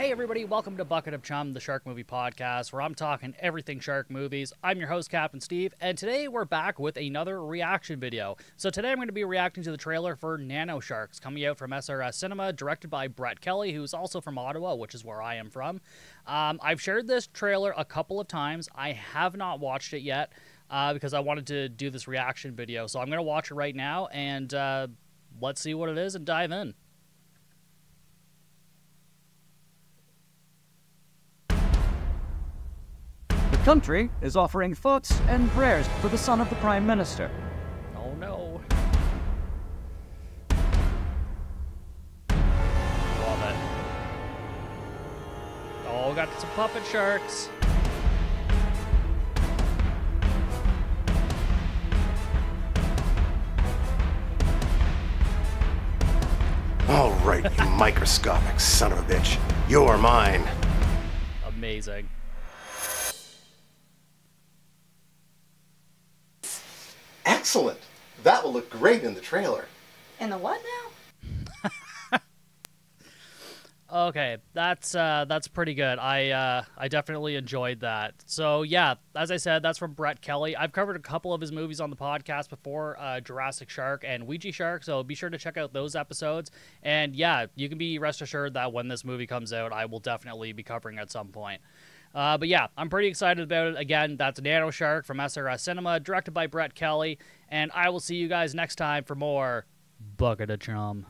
Hey, everybody, welcome to Bucket of Chum, the Shark Movie Podcast, where I'm talking everything shark movies. I'm your host, Captain Steve, and today we're back with another reaction video. So, today I'm going to be reacting to the trailer for Nanosharks, coming out from SRS Cinema, directed by Brett Kelly, who's also from Ottawa, which is where I am from. Um, I've shared this trailer a couple of times. I have not watched it yet uh, because I wanted to do this reaction video. So, I'm going to watch it right now, and uh, let's see what it is and dive in. Country is offering thoughts and prayers for the son of the Prime Minister. Oh no. Love it. Oh, got some puppet sharks. All right, you microscopic son of a bitch. You're mine. Amazing. Excellent. That will look great in the trailer. In the what now? Okay, that's uh, that's pretty good. I uh, I definitely enjoyed that. So yeah, as I said, that's from Brett Kelly. I've covered a couple of his movies on the podcast before, uh, Jurassic Shark and Ouija Shark. So be sure to check out those episodes. And yeah, you can be rest assured that when this movie comes out, I will definitely be covering at some point. Uh, but yeah, I'm pretty excited about it. Again, that's Nanoshark from SRS Cinema, directed by Brett Kelly. And I will see you guys next time for more Bucket of Chum.